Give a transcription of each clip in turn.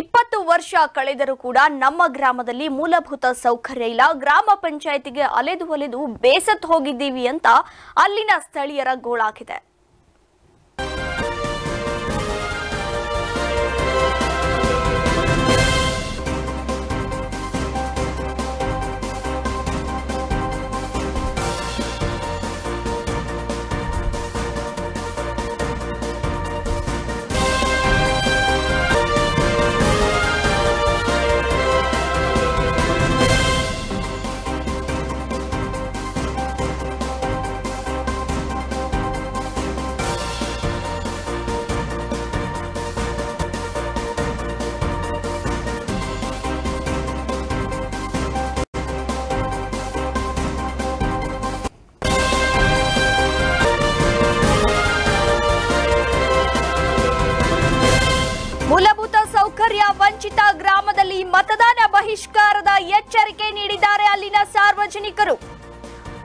ಇಪ್ಪತ್ತು ವರ್ಷ ಕಳೆದರೂ ಕೂಡ ನಮ್ಮ ಗ್ರಾಮದಲ್ಲಿ ಮೂಲಭೂತ ಸೌಕರ್ಯ ಇಲ್ಲ. ಗ್ರಾಮ ಪಂಚಾಯತಿಗೆ ಅಲೆದು ಒಲೆದು ಬೇಸತ್ತು ಹೋಗಿದ್ದೀವಿ ಅಂತ ಅಲ್ಲಿನ ಸ್ಥಳೀಯರ ಗೋಳಾಗಿದೆ.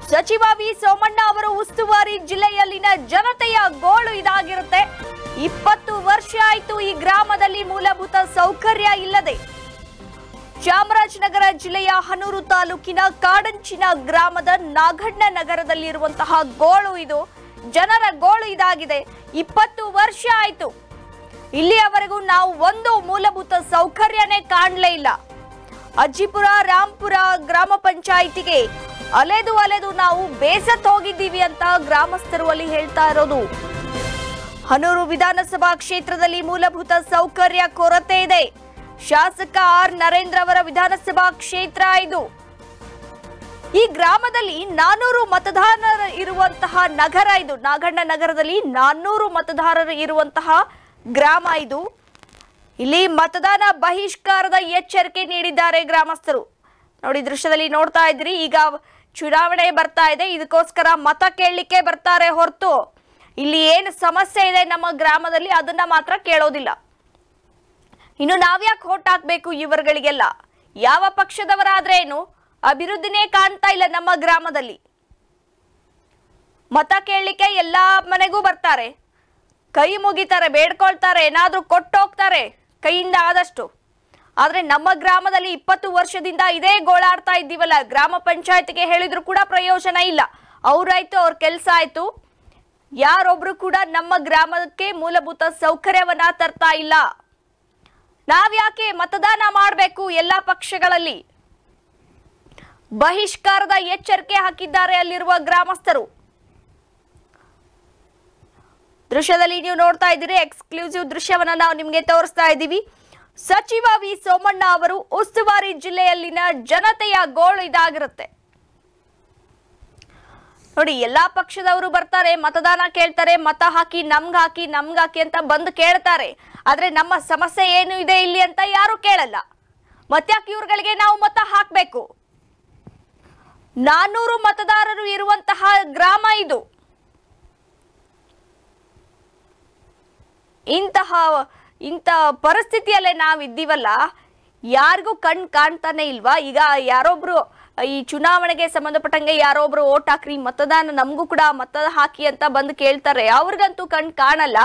ಸಚಿವ ವಿ ಸೋಮಣ್ಣ ಅವರು ಉಸ್ತುವಾರಿ ಜಿಲ್ಲೆಯಲ್ಲಿನ ಜನತೆಯ ಗೋಳು ಇದಾಗಿರುತ್ತೆ. ಇಪ್ಪತ್ತು ವರ್ಷ ಆಯಿತು ಈ ಗ್ರಾಮದಲ್ಲಿ ಮೂಲಭೂತ ಸೌಕರ್ಯ ಇಲ್ಲದೆ. ಚಾಮರಾಜನಗರ ಜಿಲ್ಲೆಯ ಹನೂರು ತಾಲೂಕಿನ ಕಾಡಂಚಿನ ಗ್ರಾಮದ ನಾಗಣ್ಣ ನಗರದಲ್ಲಿರುವಂತಹ ಗೋಳು ಇದು. ಜನರ ಗೋಳು ಇದಾಗಿದೆ. ಇಪ್ಪತ್ತು ವರ್ಷ ಆಯ್ತು. ಇಲ್ಲಿಯವರೆಗೂ ನಾವು ಒಂದು ಮೂಲಭೂತ ಸೌಕರ್ಯನೇ ಕಾಣಲೇ ಇಲ್ಲ. ಅಜ್ಜಿಪುರ, ರಾಂಪುರ ಗ್ರಾಮ ಪಂಚಾಯಿತಿಗೆ ಅಲೆದು ಅಲೆದು ನಾವು ಬೇಸತ್ ಹೋಗಿದ್ದೀವಿ ಅಂತ ಗ್ರಾಮಸ್ಥರು ಅಲ್ಲಿ ಹೇಳ್ತಾ ಇರೋದು. ಹನೂರು ವಿಧಾನಸಭಾ ಕ್ಷೇತ್ರದಲ್ಲಿ ಮೂಲಭೂತ ಸೌಕರ್ಯ ಕೊರತೆ ಇದೆ. ಶಾಸಕ ಆರ್ ನರೇಂದ್ರ ಅವರ ವಿಧಾನಸಭಾ ಕ್ಷೇತ್ರ ಇದು. ಈ ಗ್ರಾಮದಲ್ಲಿ ನಾನೂರು ಮತದಾರರು ಇರುವಂತಹ ನಗರ ಇದು. ನಾಗಣ್ಣ ನಗರದಲ್ಲಿ ನಾನ್ನೂರು ಮತದಾರರು ಇರುವಂತಹ ಗ್ರಾಮ ಇದು. ಇಲ್ಲಿ ಮತದಾನ ಬಹಿಷ್ಕಾರದ ಎಚ್ಚರಿಕೆ ನೀಡಿದ್ದಾರೆ ಗ್ರಾಮಸ್ಥರು. ನೋಡಿ ದೃಶ್ಯದಲ್ಲಿ ನೋಡ್ತಾ ಇದ್ರಿ. ಈಗ ಚುನಾವಣೆ ಬರ್ತಾ ಇದೆ. ಇದಕ್ಕೋಸ್ಕರ ಮತ ಕೇಳಲಿಕ್ಕೆ ಬರ್ತಾರೆ ಹೊರತು ಇಲ್ಲಿ ಏನು ಸಮಸ್ಯೆ ಇದೆ ನಮ್ಮ ಗ್ರಾಮದಲ್ಲಿ ಅದನ್ನ ಮಾತ್ರ ಕೇಳೋದಿಲ್ಲ. ಇನ್ನು ನಾವ್ಯಾಕೆ ಹೋಟ್ ಹಾಕ್ಬೇಕು ಇವರುಗಳಿಗೆಲ್ಲ? ಯಾವ ಪಕ್ಷದವರಾದ್ರೇನು ಅಭಿವೃದ್ಧಿನೇ ಕಾಣ್ತಾ ಇಲ್ಲ ನಮ್ಮ ಗ್ರಾಮದಲ್ಲಿ. ಮತ ಕೇಳಲಿಕ್ಕೆ ಎಲ್ಲಾ ಮನೆಗೂ ಬರ್ತಾರೆ. ಕೈ ಮುಗಿತಾರೆ, ಬೇಡ್ಕೊಳ್ತಾರೆ, ಏನಾದ್ರೂ ಕೊಟ್ಟೋಗ್ತಾರೆ ಕೈಯಿಂದ ಆದಷ್ಟು. ಆದ್ರೆ ನಮ್ಮ ಗ್ರಾಮದಲ್ಲಿ ಇಪ್ಪತ್ತು ವರ್ಷದಿಂದ ಇದೇ ಗೋಳಾಡ್ತಾ ಇದ್ದೀವಲ್ಲ, ಗ್ರಾಮ ಪಂಚಾಯತ್ಗೆ ಹೇಳಿದ್ರು ಕೂಡ ಪ್ರಯೋಜನ ಇಲ್ಲ. ಅವ್ರಾಯ್ತು ಅವ್ರ ಕೆಲಸ ಆಯ್ತು. ಯಾರೊಬ್ರು ಕೂಡ ನಮ್ಮ ಗ್ರಾಮಕ್ಕೆ ಮೂಲಭೂತ ಸೌಕರ್ಯವನ್ನ ತರ್ತಾ ಇಲ್ಲ. ನಾವ್ಯಾಕೆ ಮತದಾನ ಮಾಡಬೇಕು ಎಲ್ಲಾ ಪಕ್ಷಗಳಲ್ಲಿ? ಬಹಿಷ್ಕಾರದ ಎಚ್ಚರಿಕೆ ಹಾಕಿದ್ದಾರೆ ಅಲ್ಲಿರುವ ಗ್ರಾಮಸ್ಥರು. ದೃಶ್ಯದಲ್ಲಿ ನೀವು ನೋಡ್ತಾ ಇದ್ದೀರಿ, ಎಕ್ಸ್ಕ್ಲೂಸಿವ್ ದೃಶ್ಯವನ್ನ ನಾವು ನಿಮಗೆ ತೋರಿಸ್ತಾ ಇದ್ದೀವಿ. ಸಚಿವ ವಿ ಸೋಮಣ್ಣ ಅವರು ಉಸ್ತುವಾರಿ ಜಿಲ್ಲೆಯಲ್ಲಿನ ಜನತೆಯ ಗೋಳು ಇದಾಗಿರುತ್ತೆ. ನೋಡಿ, ಎಲ್ಲಾ ಪಕ್ಷದವರು ಬರ್ತಾರೆ, ಮತದಾನ ಕೇಳ್ತಾರೆ, ಮತ ಹಾಕಿ, ನಮ್ಗ ಹಾಕಿ ನಮ್ಗ ಹಾಕಿ ಅಂತ ಬಂದು ಕೇಳ್ತಾರೆ. ಆದ್ರೆ ನಮ್ಮ ಸಮಸ್ಯೆ ಏನು ಇದೆ ಇಲ್ಲಿ ಅಂತ ಯಾರು ಕೇಳಲ್ಲ. ಮತ್ಯಾಕೆ ಇವ್ರುಗಳಿಗೆ ನಾವು ಮತ ಹಾಕ್ಬೇಕು? ನಾನೂರು ಮತದಾರರು ಇರುವಂತಹ ಗ್ರಾಮ ಇದು. ಇಂತಹ ಇಂಥ ಪರಿಸ್ಥಿತಿಯಲ್ಲೇ ನಾವು ಇದ್ದೀವಲ್ಲ ಯಾರಿಗೂ ಕಣ್ ಕಾಣ್ತಾನೆ ಇಲ್ವಾ? ಈಗ ಯಾರೊಬ್ರು ಈ ಚುನಾವಣೆಗೆ ಸಂಬಂಧಪಟ್ಟಂಗೆ ಯಾರೊಬ್ರು ಓಟ್ ಹಾಕ್ರಿ, ಮತದಾನ ನಮಗೂ ಕೂಡ ಮತ ಹಾಕಿ ಅಂತ ಬಂದು ಕೇಳ್ತಾರೆ. ಅವ್ರಿಗಂತೂ ಕಣ್ ಕಾಣಲ್ಲ.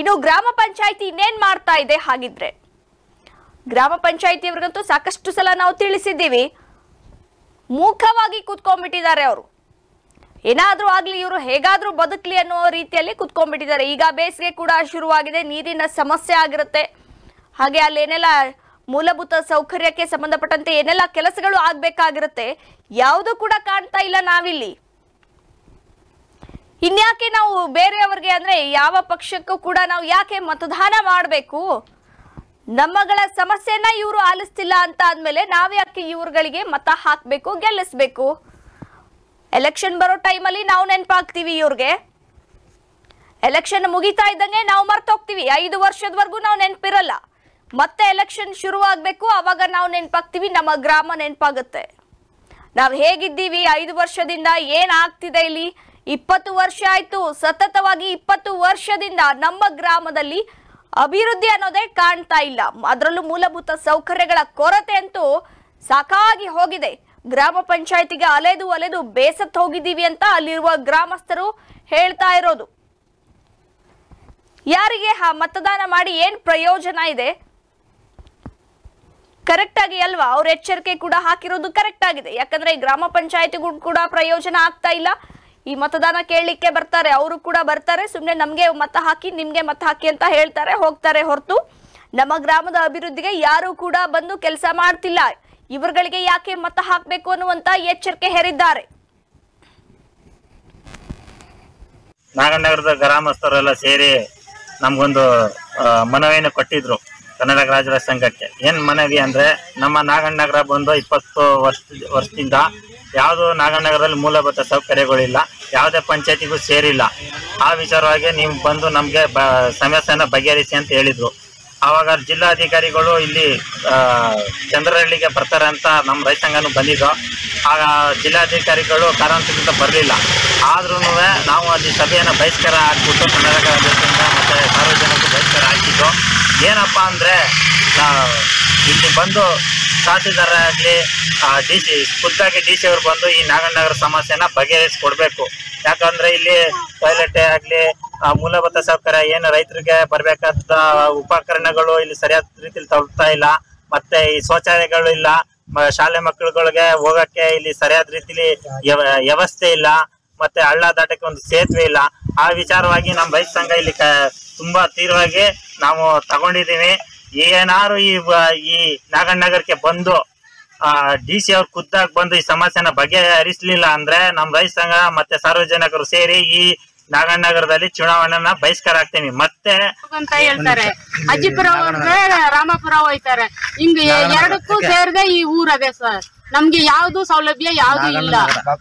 ಇನ್ನು ಗ್ರಾಮ ಪಂಚಾಯತಿ ಇನ್ನೇನ್ ಮಾಡ್ತಾ ಇದೆ ಹಾಗಿದ್ರೆ? ಗ್ರಾಮ ಪಂಚಾಯತಿಯವ್ರಿಗಂತೂ ಸಾಕಷ್ಟು ಸಲ ನಾವು ತಿಳಿಸಿದ್ದೀವಿ. ಮೂಕವಾಗಿ ಕೂತ್ಕೊಂಡ್ಬಿಟ್ಟಿದ್ದಾರೆ ಅವರು. ಏನಾದ್ರೂ ಆಗ್ಲಿ ಇವರು ಹೇಗಾದ್ರೂ ಬದುಕಲಿ ಅನ್ನೋ ರೀತಿಯಲ್ಲಿ ಕುತ್ಕೊಂಡ್ಬಿಟ್ಟಿದ್ದಾರೆ. ಈಗ ಬೇಸಿಗೆ ಕೂಡ ಶುರುವಾಗಿದೆ, ನೀರಿನ ಸಮಸ್ಯೆ ಆಗಿರುತ್ತೆ. ಹಾಗೆ ಅಲ್ಲೇನೆಲ್ಲ ಮೂಲಭೂತ ಸೌಕರ್ಯಕ್ಕೆ ಸಂಬಂಧಪಟ್ಟಂತೆ ಏನೆಲ್ಲ ಕೆಲಸಗಳು ಆಗ್ಬೇಕಾಗಿರುತ್ತೆ, ಯಾವುದು ಕೂಡ ಕಾಣ್ತಾ ಇಲ್ಲ ನಾವಿಲ್ಲಿ. ಇನ್ಯಾಕೆ ನಾವು ಬೇರೆಯವ್ರಿಗೆ ಅಂದ್ರೆ ಯಾವ ಪಕ್ಷಕ್ಕೂ ಕೂಡ ನಾವು ಯಾಕೆ ಮತದಾನ ಮಾಡಬೇಕು? ನಮ್ಮಗಳ ಸಮಸ್ಯೆನ ಇವರು ಆಲಿಸ್ತಿಲ್ಲ ಅಂತ ಆದ್ಮೇಲೆ ನಾವ್ಯಾಕೆ ಇವ್ರುಗಳಿಗೆ ಮತ ಹಾಕ್ಬೇಕು, ಗೆಲ್ಲಿಸ್ಬೇಕು? ಎಲೆಕ್ಷನ್ ಬರೋ ಟೈಮಲ್ಲಿ ನಾವು ನೆನಪಾಗ್ತೀವಿ ಇವ್ರಿಗೆ. ಎಲೆಕ್ಷನ್ ಮುಗಿತಾ ಇದ್ದಂಗೆ ನಾವು ಮರ್ತೋಗ್ತೀವಿ. ಐದು ವರ್ಷದವರೆಗೂ ನಾವು ನೆನಪಿರಲ್ಲ. ಮತ್ತೆ ಎಲೆಕ್ಷನ್ ಶುರು ಅವಾಗ ನಾವು ನೆನಪಾಗ್ತೀವಿ, ನಮ್ಮ ಗ್ರಾಮ ನೆನಪಾಗುತ್ತೆ. ನಾವು ಹೇಗಿದ್ದೀವಿ? ಐದು ವರ್ಷದಿಂದ ಏನಾಗ್ತಿದೆ ಇಲ್ಲಿ? ಇಪ್ಪತ್ತು ವರ್ಷ ಆಯ್ತು. ಸತತವಾಗಿ ಇಪ್ಪತ್ತು ವರ್ಷದಿಂದ ನಮ್ಮ ಗ್ರಾಮದಲ್ಲಿ ಅಭಿವೃದ್ಧಿ ಅನ್ನೋದೇ ಕಾಣ್ತಾ ಇಲ್ಲ. ಅದರಲ್ಲೂ ಮೂಲಭೂತ ಸೌಕರ್ಯಗಳ ಕೊರತೆ ಅಂತೂ ಸಾಕಾಗಿ ಹೋಗಿದೆ. ಗ್ರಾಮ ಪಂಚಾಯತಿಗೆ ಅಲೆದು ಅಲೆದು ಬೇಸತ್ತು ಹೋಗಿದ್ದೀವಿ ಅಂತ ಅಲ್ಲಿರುವ ಗ್ರಾಮಸ್ಥರು ಹೇಳ್ತಾ ಇರೋದು. ಯಾರಿಗೆ ಮತದಾನ ಮಾಡಿ ಏನ್ ಪ್ರಯೋಜನ ಇದೆ? ಕರೆಕ್ಟ್ ಆಗಿ ಅಲ್ವಾ? ಅವ್ರ ಎಚ್ಚರಿಕೆ ಕೂಡ ಹಾಕಿರೋದು ಕರೆಕ್ಟ್ ಆಗಿದೆ. ಯಾಕಂದ್ರೆ ಗ್ರಾಮ ಪಂಚಾಯತಿಗೂ ಕೂಡ ಪ್ರಯೋಜನ ಆಗ್ತಾ ಇಲ್ಲ. ಈ ಮತದಾನ ಕೇಳಲಿಕ್ಕೆ ಬರ್ತಾರೆ, ಅವರು ಕೂಡ ಬರ್ತಾರೆ. ಸುಮ್ಮನೆ ನಮ್ಗೆ ಮತ ಹಾಕಿ, ನಿಮ್ಗೆ ಮತ ಹಾಕಿ ಅಂತ ಹೇಳ್ತಾರೆ, ಹೋಗ್ತಾರೆ ಹೊರತು. ನಮ್ಮ ಗ್ರಾಮದ ಅಭಿವೃದ್ಧಿಗೆ ಯಾರು ಕೂಡ ಬಂದು ಕೆಲಸ ಮಾಡ್ತಿಲ್ಲ. ಇವರುಗಳಿಗೆ ಯಾಕೆ ಮತ ಹಾಕಬೇಕು ಅನ್ನುವಂತ ಎಚ್ಚರಿಕೆ ಹೇರಿದ್ದಾರೆ. ನಾಗನಗರದ ಗ್ರಾಮಸ್ಥರೆಲ್ಲ ಸೇರಿ ನಮ್ಗೊಂದು ಮನವಿಯನ್ನು ಕೊಟ್ಟಿದ್ರು ಕನ್ನಡ ರಾಜರ ಸಂಘಕ್ಕೆ. ಏನ್ ಮನವಿ ಅಂದ್ರೆ ನಮ್ಮ ನಾಗಣ್ಣನಗರ ಬಂದು ಇಪ್ಪತ್ತು ವರ್ಷ, ವರ್ಷದಿಂದ ಯಾವುದು ನಾಗಣ್ಣನಗರದಲ್ಲಿ ಮೂಲಭೂತ ಸೌಕರ್ಯಗಳಿಲ್ಲ, ಯಾವುದೇ ಪಂಚಾಯತಿಗೂ ಸೇರಿಲ್ಲ. ಆ ವಿಚಾರವಾಗಿ ನೀವು ಬಂದು ನಮಗೆ ಬ ಬಗೆಹರಿಸಿ ಅಂತ ಹೇಳಿದ್ರು. ಆವಾಗ ಜಿಲ್ಲಾಧಿಕಾರಿಗಳು ಇಲ್ಲಿ ಚಂದ್ರಹಳ್ಳಿಗೆ ಬರ್ತಾರೆ ಅಂತ ನಮ್ಮ ರೈತ ಸಂಘನು ಬಂದಿದ್ದು. ಆಗ ಜಿಲ್ಲಾಧಿಕಾರಿಗಳು ಕಾರಣದಿಂದ ಬರಲಿಲ್ಲ. ಆದ್ರೂ ನಾವು ಅಲ್ಲಿ ಸಭೆಯನ್ನು ಬಹಿಷ್ಕಾರ ಹಾಕ್ಬಿಟ್ಟು ಕನ್ನಡ ಮತ್ತೆ ಏನಪ್ಪ ಅಂದರೆ ಇಲ್ಲಿ ಬಂದು ತಹಸೀಲ್ದಾರ್ ಆಗಲಿ ಡಿ ಸಿ, ಖುದ್ದಾಗಿ ಡಿ ಸಿ ಅವರು ಬಂದು ಈ ನಾಗನಗರ ಸಮಸ್ಯೆನ ಬಗೆಹರಿಸ್ಕೊಡ್ಬೇಕು. ಯಾಕಂದ್ರೆ ಇಲ್ಲಿ ಟಾಯ್ಲೆಟ್ ಆಗ್ಲಿ ಮೂಲಭೂತ ಸೌಕರ್ಯ, ಏನು ರೈತರಿಗೆ ಬರಬೇಕಾದ ಉಪಕರಣಗಳು ಇಲ್ಲಿ ಸರಿಯಾದ ರೀತಿಯಲ್ಲಿ ತಲುಪ್ತಾ ಇಲ್ಲ. ಮತ್ತೆ ಈ ಶೌಚಾಲಯಗಳು ಇಲ್ಲ. ಶಾಲೆ ಮಕ್ಕಳುಗಳಿಗೆ ಹೋಗಕ್ಕೆ ಇಲ್ಲಿ ಸರಿಯಾದ ರೀತಿಲಿ ವ್ಯವ- ವ್ಯವಸ್ಥೆ ಇಲ್ಲ. ಮತ್ತೆ ಹಳ್ಳ ದಾಟಕ್ಕೆ ಒಂದು ಸೇತುವೆ ಇಲ್ಲ. ಆ ವಿಚಾರವಾಗಿ ನಮ್ಮ ಬೈಕ್ ಸಂಘ ಇಲ್ಲಿ ಕ- ತುಂಬಾ ತೀವ್ರವಾಗಿ ನಾವು ತಗೊಂಡಿದ್ದೀವಿ. ಏನಾರು ಈ ಈ ನಾಗನಗರಕ್ಕೆ ಬಂದು ಡಿ ಸಿ ಅವ್ರು ಖುದ್ದಾಗಿ ಬಂದು ಈ ಸಮಸ್ಯೆನ ಬಗೆಹರಿಸಲಿಲ್ಲ ಅಂದ್ರೆ ನಮ್ಮ ರೈತ ಸಂಘ ಮತ್ತೆ ಸಾರ್ವಜನಿಕರು ಸೇರಿ ಈ ನಾಗನಗರದಲ್ಲಿ ಚುನಾವಣೆನ ಬಹಿಷ್ಕಾರ ಆಗ್ತೀನಿ ಮತ್ತೆ ಅಂತ ಹೇಳ್ತಾರೆ. ಅಜ್ಜಿಪುರ ರಾಮಪುರ ರಾಮಾಪುರ ಹೋಯ್ತಾರೆ. ಹಿಂಗ ಎರಡಕ್ಕೂ ಸೇರಿದೆ ಈ ಊರದೆ ಸರ್. ನಮ್ಗೆ ಯಾವ್ದು ಸೌಲಭ್ಯ ಯಾವ್ದು ಇಲ್ಲ.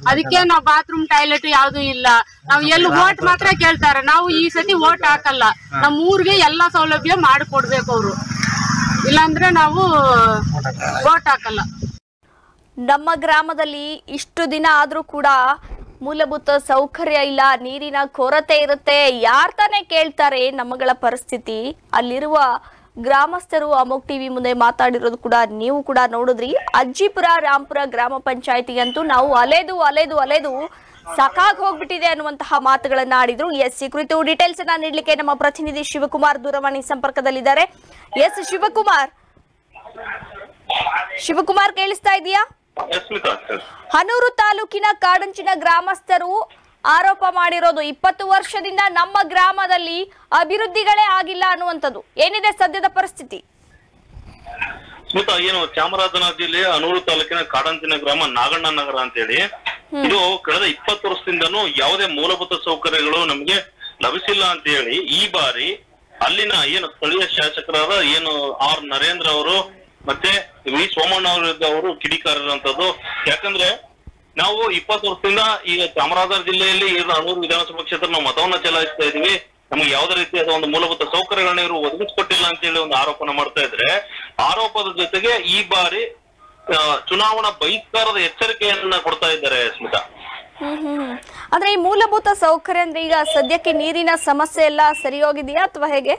ಅದಕ್ಕೆ ನಾವ್ ಬಾತ್ರೂಮ್ ಟಾಯ್ಲೆಟ್ ಯಾವ್ದು ಇಲ್ಲ. ನಾವ್ ಎಲ್ಲಿ ಓಟ್ ಮಾತ್ರ ಕೇಳ್ತಾರೆ. ನಾವು ಈ ಸತಿ ಓಟ್ ಹಾಕಲ್ಲ. ನಮ್ ಊರ್ಗೆ ಎಲ್ಲಾ ಸೌಲಭ್ಯ ಮಾಡಿಕೊಡ್ಬೇಕು ಅವ್ರು. ಇಲ್ಲಾಂದ್ರೆ ನಾವು ಓಟ್ ಹಾಕಲ್ಲ. ನಮ್ಮ ಗ್ರಾಮದಲ್ಲಿ ಇಷ್ಟು ದಿನ ಆದ್ರೂ ಕೂಡ ಮೂಲಭೂತ ಸೌಕರ್ಯ ಇಲ್ಲ ನೀರಿನ ಕೊರತೆ ಇರುತ್ತೆ. ಯಾರ್ ತಾನೇ ಕೇಳ್ತಾರೆ ನಮ್ಮಗಳ ಪರಿಸ್ಥಿತಿ? ಅಲ್ಲಿರುವ ಗ್ರಾಮಸ್ಥರು ಅಮೋಕ್ ಟಿವಿ ಮುಂದೆ ಮಾತಾಡಿರೋದು ಕೂಡ ನೀವು ಕೂಡ ನೋಡಿದ್ರಿ. ಅಜ್ಜಿಪುರ ರಾಂಪುರ ಗ್ರಾಮ ಪಂಚಾಯತಿಗಂತೂ ನಾವು ಅಲೆದು ಅಲೆದು ಅಲೆದು ಸಾಕಾಗಿ ಹೋಗ್ಬಿಟ್ಟಿದೆ ಅನ್ನುವಂತಹ ಮಾತುಗಳನ್ನ ಆಡಿದ್ರು. ಎಸ್ ಈ ಕುರಿತು ಡೀಟೇಲ್ಸ್ ಅನ್ನ ನೀಡಲಿಕ್ಕೆ ನಮ್ಮ ಪ್ರತಿನಿಧಿ ಶಿವಕುಮಾರ್ ದೂರವಾಣಿ ಸಂಪರ್ಕದಲ್ಲಿದ್ದಾರೆ. ಎಸ್ ಶಿವಕುಮಾರ್. ಶಿವಕುಮಾರ್ ಕೇಳಿಸ್ತಾ ಇದೆಯಾ? ಹನೂರು ತಾಲೂಕಿನ ಕಾಡಂಚಿನ ಗ್ರಾಮಸ್ಥರು ಆರೋಪ ಮಾಡಿರೋದು ಇಪ್ಪತ್ತು ವರ್ಷದಿಂದ ನಮ್ಮ ಗ್ರಾಮದಲ್ಲಿ ಅಭಿವೃದ್ಧಿಗಳೇ ಆಗಿಲ್ಲ ಅನ್ನುವಂಥದ್ದು. ಏನಿದೆ ಸದ್ಯದ ಪರಿಸ್ಥಿತಿ? ಸ್ಮಿತಾ ಏನು ಚಾಮರಾಜನಗರ ಜಿಲ್ಲೆ ಅನೂರು ತಾಲೂಕಿನ ಕಾಡಂತಿನ ಗ್ರಾಮ ನಾಗಣ್ಣ ನಗರ ಅಂತೇಳಿ. ಇದು ಕಳೆದ ಇಪ್ಪತ್ತು ವರ್ಷದಿಂದನೂ ಯಾವುದೇ ಮೂಲಭೂತ ಸೌಕರ್ಯಗಳು ನಮ್ಗೆ ಲಭಿಸಿಲ್ಲ ಅಂತ ಹೇಳಿ ಈ ಬಾರಿ ಅಲ್ಲಿನ ಏನು ಸ್ಥಳೀಯ ಶಾಸಕರಾದ ಏನು ಆರ್ ನರೇಂದ್ರ ಅವರು ಮತ್ತೆ ವಿ ಸೋಮಣ್ಣ ಅವರು ಕಿಡಿಕಾರರಂತದ್ದು. ಯಾಕಂದ್ರೆ ನಾವು ಇಪ್ಪತ್ತು ವರ್ಷದಿಂದ ಈಗ ಚಾಮರಾಜನಗರ ಜಿಲ್ಲೆಯಲ್ಲಿ ಅನೂರು ವಿಧಾನಸಭಾ ಕ್ಷೇತ್ರ ನಾವು ಮತವನ್ನ ಚಲಾಯಿಸ್ತಾ ಇದೀವಿ. ನಮ್ಗೆ ಯಾವುದೇ ರೀತಿಯಾದ ಒಂದು ಮೂಲಭೂತ ಸೌಕರ್ಯಗಳನ್ನ ಇವರು ಒದಗಿಸ್ಕೊಟ್ಟಿಲ್ಲ ಅಂತ ಹೇಳಿ ಒಂದು ಆರೋಪನ ಮಾಡ್ತಾ ಇದ್ರೆ ಆರೋಪದ ಜೊತೆಗೆ ಈ ಬಾರಿ ಚುನಾವಣಾ ಬಹಿಷ್ಕಾರದ ಎಚ್ಚರಿಕೆಯನ್ನ ಕೊಡ್ತಾ ಇದ್ದಾರೆ ಸ್ಮಿತಾ. ಹ್ಮ್ ಹ್ಮ್ ಅಂದ್ರೆ ಈ ಮೂಲಭೂತ ಸೌಕರ್ಯ ಅಂದ್ರೆ ಈಗ ಸದ್ಯಕ್ಕೆ ನೀರಿನ ಸಮಸ್ಯೆ ಎಲ್ಲ ಸರಿ ಹೋಗಿದೆಯಾ ಅಥವಾ ಹೇಗೆ?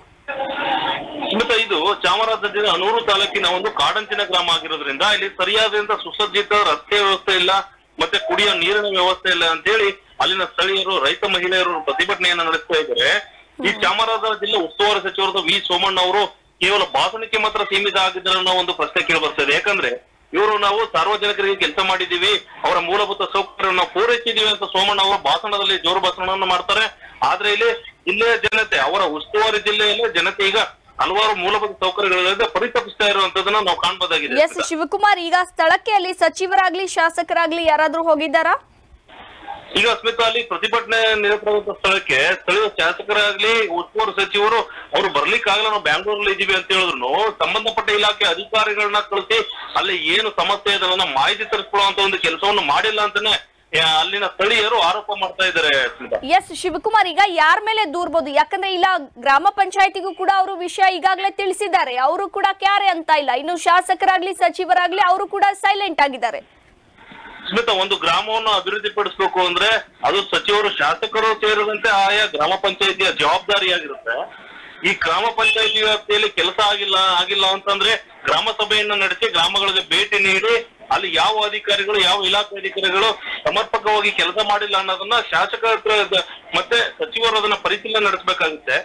ಸ್ಮಿತಾ ಇದು ಚಾಮರಾಜನಗರ ಜಿಲ್ಲೆ ಅನೂರು ತಾಲೂಕಿನ ಒಂದು ಕಾಡಂಚಿನ ಗ್ರಾಮ ಆಗಿರೋದ್ರಿಂದ ಇಲ್ಲಿ ಸರಿಯಾದಂತ ಸುಸಜ್ಜಿತ ರಸ್ತೆ ವ್ಯವಸ್ಥೆ ಇಲ್ಲ. ಮತ್ತೆ ಕುಡಿಯೋ ನೀರಿನ ವ್ಯವಸ್ಥೆ ಇಲ್ಲ ಅಂತ ಹೇಳಿ ಅಲ್ಲಿನ ಸ್ಥಳೀಯರು ರೈತ ಮಹಿಳೆಯರು ಪ್ರತಿಭಟನೆಯನ್ನ ನಡೆಸ್ತಾ ಇದ್ದಾರೆ ಈ ಚಾಮರಾಜನಗರ ಜಿಲ್ಲೆ ಉಸ್ತುವಾರಿ ಸಚಿವರಾದ ವಿ ಸೋಮಣ್ಣ ಅವರು ಕೇವಲ ಭಾಷಣಕ್ಕೆ ಮಾತ್ರ ಸೀಮಿತ ಆಗಿದ್ದಾರೆ ಅನ್ನೋ ಒಂದು ಪ್ರಶ್ನೆ ಕೇಳಿ ಯಾಕಂದ್ರೆ ಇವರು ನಾವು ಸಾರ್ವಜನಿಕರಿಗೆ ಕೆಲಸ ಮಾಡಿದೀವಿ ಅವರ ಮೂಲಭೂತ ಸೌಕರ್ಯವನ್ನು ಪೂರೈಸಿದೀವಿ ಅಂತ ಸೋಮಣ್ಣ ಅವರು ಭಾಷಣದಲ್ಲಿ ಜೋರು ಭಾಷಣವನ್ನು ಮಾಡ್ತಾರೆ. ಆದ್ರೆ ಇಲ್ಲಿ ಜಿಲ್ಲೆಯ ಜನತೆ ಅವರ ಉಸ್ತುವಾರಿ ಜಿಲ್ಲೆಯಲ್ಲಿ ಜನತೆ ಈಗ ಹಲವಾರು ಮೂಲಭೂತ ಸೌಕರ್ಯಗಳಿಂದ ಪರಿತಪಿಸ್ತಾ ಇರುವಂತದನ್ನ ನಾವು ಕಾಣಬಹುದಾಗಿದೆ ಎಸ್ ಶಿವಕುಮಾರ್ ಈಗ ಸ್ಥಳಕ್ಕೆ ಅಲ್ಲಿ ಸಚಿವರಾಗ್ಲಿ ಶಾಸಕರಾಗ್ಲಿ ಯಾರಾದ್ರೂ ಹೋಗಿದ್ದಾರಾ? ಈಗ ಸ್ಮಿತಾ ಅಲ್ಲಿ ಪ್ರತಿಭಟನೆ ನಿರತರಾದಂತ ಸ್ಥಳಕ್ಕೆ ಸ್ಥಳೀಯ ಶಾಸಕರಾಗ್ಲಿ ಉಸ್ತುವಾರಿ ಸಚಿವರು ಅವರು ಬರ್ಲಿಕ್ಕಾಗಲ್ಲ ನಾವು ಬ್ಯಾಂಗ್ಳೂರಲ್ಲಿ ಇದೀವಿ ಅಂತ ಹೇಳಿದ್ರು. ಸಂಬಂಧಪಟ್ಟ ಇಲಾಖೆ ಅಧಿಕಾರಿಗಳನ್ನ ಕಳಿಸಿ ಅಲ್ಲಿ ಏನು ಸಮಸ್ಯೆ ಇದೆ ಅದನ್ನ ಮಾಹಿತಿ ತರಿಸ್ಕೊಳ್ಳುವಂತ ಒಂದು ಕೆಲಸವನ್ನು ಮಾಡಿಲ್ಲ ಅಂತಾನೆ ಅಲ್ಲಿನ ಸ್ಥಳೀಯರು ಆರೋಪ ಮಾಡ್ತಾ ಇದ್ದಾರೆ ಎಸ್ ಶಿವಕುಮಾರ್ ಈಗ ಯಾರ ಮೇಲೆ ದೂರ್ಬೋದು? ಯಾಕಂದ್ರೆ ಇಲ್ಲ ಗ್ರಾಮ ಪಂಚಾಯತಿಗೂ ಕೂಡ ಅವರು ವಿಷಯ ಈಗಾಗಲೇ ತಿಳಿಸಿದ್ದಾರೆ. ಅವರು ಕೂಡ ಕ್ಯಾರೆ ಅಂತ ಇಲ್ಲ. ಇನ್ನು ಶಾಸಕರಾಗ್ಲಿ ಸಚಿವರಾಗ್ಲಿ ಅವರು ಕೂಡ ಸೈಲೆಂಟ್ ಆಗಿದ್ದಾರೆ. ಸ್ಮಿತಾ ಒಂದು ಗ್ರಾಮವನ್ನು ಅಭಿವೃದ್ಧಿ ಪಡಿಸ್ಬೇಕು ಅಂದ್ರೆ ಅದು ಸಚಿವರು ಶಾಸಕರು ಸೇರಿದಂತೆ ಆಯಾ ಗ್ರಾಮ ಪಂಚಾಯತಿಯ ಜವಾಬ್ದಾರಿಯಾಗಿರುತ್ತೆ. ಈ ಗ್ರಾಮ ಪಂಚಾಯತಿ ವ್ಯಾಪ್ತಿಯಲ್ಲಿ ಕೆಲಸ ಆಗಿಲ್ಲ ಆಗಿಲ್ಲ ಅಂತಂದ್ರೆ ಗ್ರಾಮ ಸಭೆಯನ್ನು ನಡೆಸಿ ಗ್ರಾಮಗಳಿಗೆ ಭೇಟಿ ನೀಡಿ ಅಲ್ಲಿ ಯಾವ ಅಧಿಕಾರಿಗಳು ಯಾವ ಇಲಾಖೆ ಅಧಿಕಾರಿಗಳು ಸಮರ್ಪಕವಾಗಿ ಕೆಲಸ ಮಾಡಿಲ್ಲ ಅನ್ನೋದನ್ನ ಶಾಸಕ ಹತ್ರ ಮತ್ತೆ ಸಚಿವರು ಅದನ್ನ ಪರಿಶೀಲನೆ ನಡೆಸಬೇಕಾಗುತ್ತೆ.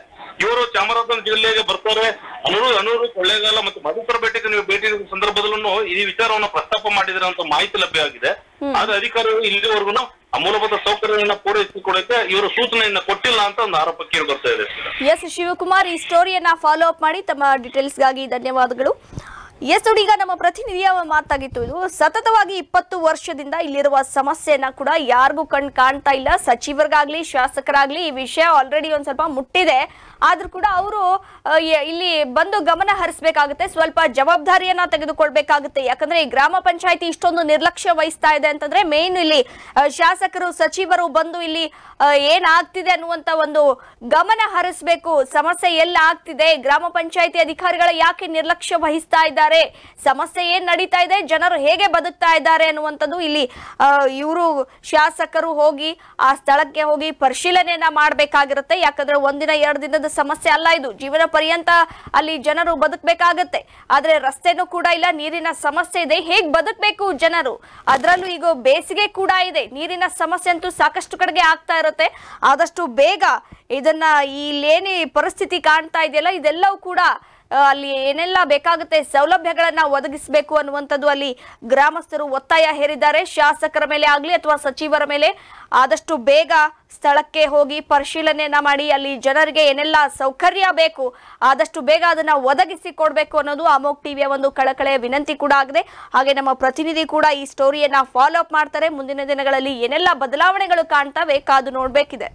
ಇವರು ಚಾಮರಾಜನಗರ ಜಿಲ್ಲೆಗೆ ಬರ್ತಾರೆ. ಅನೂರು ಅನೂರು ಕೊಳ್ಳೇಗಾಲ ಮತ್ತು ಮಧುಪುರ ಬೆಟ್ಟಕ್ಕೆ ನೀವು ಭೇಟಿ ನೀಡಿದ ಸಂದರ್ಭದಲ್ಲೂ ಈ ವಿಚಾರವನ್ನ ಪ್ರಸ್ತಾಪ ಮಾಡಿದ್ರ ಅಂತ ಮಾಹಿತಿ ಲಭ್ಯ ಆಗಿದೆ. ಆದ್ರೆ ಅಧಿಕಾರಿಗಳು ಇಲ್ಲಿವರೆಗೂ ಮೂಲಭೂತ ಸೌಕರ್ಯಗಳನ್ನ ಪೂರೈಸಿಕೊಡಕ್ಕೆ ಇವರು ಸೂಚನೆಯನ್ನ ಕೊಟ್ಟಿಲ್ಲ ಅಂತ ಒಂದು ಆರೋಪ ಕೇಳಿ ಬರ್ತಾ ಇದೆ. ಎಸ್ ಶಿವಕುಮಾರ್ ಈ ಸ್ಟೋರಿಯನ್ನ ಫಾಲೋ ಅಪ್ ಮಾಡಿ ತಮ್ಮ ಡೀಟೇಲ್ಸ್ಗಾಗಿ ಧನ್ಯವಾದಗಳು. ಎಸ್ ಈಗ ನಮ್ಮ ಪ್ರತಿನಿಧಿಯ ಮಾತಾಗಿತ್ತು ಇದು. ಸತತವಾಗಿ ಇಪ್ಪತ್ತು ವರ್ಷದಿಂದ ಇಲ್ಲಿರುವ ಸಮಸ್ಯೆನ ಕೂಡ ಯಾರಿಗೂ ಕಣ್ ಕಾಣ್ತಾ ಇಲ್ಲ. ಸಚಿವರಿಗಾಗ್ಲಿ, ಶಾಸಕರಾಗ್ಲಿ ಈ ವಿಷಯ ಆಲ್ರೆಡಿ ಒಂದ್ ಸ್ವಲ್ಪ ಮುಟ್ಟಿದೆ. ಆದ್ರೂ ಕೂಡ ಅವರು ಇಲ್ಲಿ ಬಂದು ಗಮನ ಹರಿಸಬೇಕಾಗುತ್ತೆ. ಸ್ವಲ್ಪ ಜವಾಬ್ದಾರಿಯನ್ನ ತೆಗೆದುಕೊಳ್ಬೇಕಾಗುತ್ತೆ. ಯಾಕಂದ್ರೆ ಈ ಗ್ರಾಮ ಪಂಚಾಯತಿ ಇಷ್ಟೊಂದು ನಿರ್ಲಕ್ಷ್ಯ ವಹಿಸ್ತಾ ಇದೆ ಅಂತಂದ್ರೆ ಮೇನ್ ಇಲ್ಲಿ ಶಾಸಕರು, ಸಚಿವರು ಬಂದು ಇಲ್ಲಿ ಏನಾಗ್ತಿದೆ ಅನ್ನುವಂತ ಒಂದು ಗಮನ ಹರಿಸಬೇಕು. ಸಮಸ್ಯೆ ಎಲ್ಲ ಆಗ್ತಿದೆ. ಗ್ರಾಮ ಪಂಚಾಯತಿ ಅಧಿಕಾರಿಗಳ ಯಾಕೆ ನಿರ್ಲಕ್ಷ್ಯ ವಹಿಸ್ತಾ ಇದ್ದಾರೆ? ಸಮಸ್ಯೆ ಏನ್ ನಡೀತಾ ಇದೆ? ಜನರು ಹೇಗೆ ಬದುಕ್ತಾ ಇದ್ದಾರೆ ಅನ್ನುವಂಥದ್ದು ಇಲ್ಲಿ ಇವರು ಶಾಸಕರು ಹೋಗಿ, ಆ ಸ್ಥಳಕ್ಕೆ ಹೋಗಿ ಪರಿಶೀಲನೆಯನ್ನ ಮಾಡಬೇಕಾಗಿರುತ್ತೆ. ಯಾಕಂದ್ರೆ ಒಂದಿನ, ಎರಡು ದಿನದ ಸಮಸ್ಯೆ ಅಲ್ಲ ಇದು. ಜೀವನ ಪರ್ಯಂತ ಅಲ್ಲಿ ಜನರು ಬದುಕಬೇಕಾಗತ್ತೆ. ಆದ್ರೆ ರಸ್ತೆನೂ ಕೂಡ ಇಲ್ಲ, ನೀರಿನ ಸಮಸ್ಯೆ ಇದೆ. ಹೇಗ್ ಬದುಕಬೇಕು ಜನರು? ಅದರಲ್ಲೂ ಈಗ ಬೇಸಿಗೆ ಕೂಡ ಇದೆ. ನೀರಿನ ಸಮಸ್ಯೆ ಅಂತೂ ಸಾಕಷ್ಟು ಕಡೆಗೆ ಆಗ್ತಾ ಇರುತ್ತೆ. ಆದಷ್ಟು ಬೇಗ ಇದನ್ನ ಇಲ್ಲೇನಿ ಪರಿಸ್ಥಿತಿ ಕಾಣ್ತಾ ಇದೆಯಲ್ಲ, ಇದೆಲ್ಲವೂ ಕೂಡ ಅಲ್ಲಿ ಏನೆಲ್ಲ ಬೇಕಾಗುತ್ತೆ, ಸೌಲಭ್ಯಗಳನ್ನ ಒದಗಿಸಬೇಕು ಅನ್ನುವಂಥದ್ದು ಅಲ್ಲಿ ಗ್ರಾಮಸ್ಥರು ಒತ್ತಾಯ ಹೇರಿದ್ದಾರೆ. ಶಾಸಕರ ಮೇಲೆ ಆಗಲಿ ಅಥವಾ ಸಚಿವರ ಮೇಲೆ ಆದಷ್ಟು ಬೇಗ ಸ್ಥಳಕ್ಕೆ ಹೋಗಿ ಪರಿಶೀಲನೆಯನ್ನ ಮಾಡಿ, ಅಲ್ಲಿ ಜನರಿಗೆ ಏನೆಲ್ಲ ಸೌಕರ್ಯ ಬೇಕು, ಆದಷ್ಟು ಬೇಗ ಅದನ್ನ ಒದಗಿಸಿ ಕೊಡಬೇಕು ಅನ್ನೋದು ಅಮೋಕ್ ಟಿವಿಯ ಒಂದು ಕಳಕಳೆಯ ವಿನಂತಿ ಕೂಡ ಆಗಿದೆ. ಹಾಗೆ ನಮ್ಮ ಪ್ರತಿನಿಧಿ ಕೂಡ ಈ ಸ್ಟೋರಿಯನ್ನ ಫಾಲೋ ಅಪ್ ಮಾಡ್ತಾರೆ. ಮುಂದಿನ ದಿನಗಳಲ್ಲಿ ಏನೆಲ್ಲ ಬದಲಾವಣೆಗಳು ಕಾಣ್ತವೆ ಕಾದು ನೋಡ್ಬೇಕಿದೆ.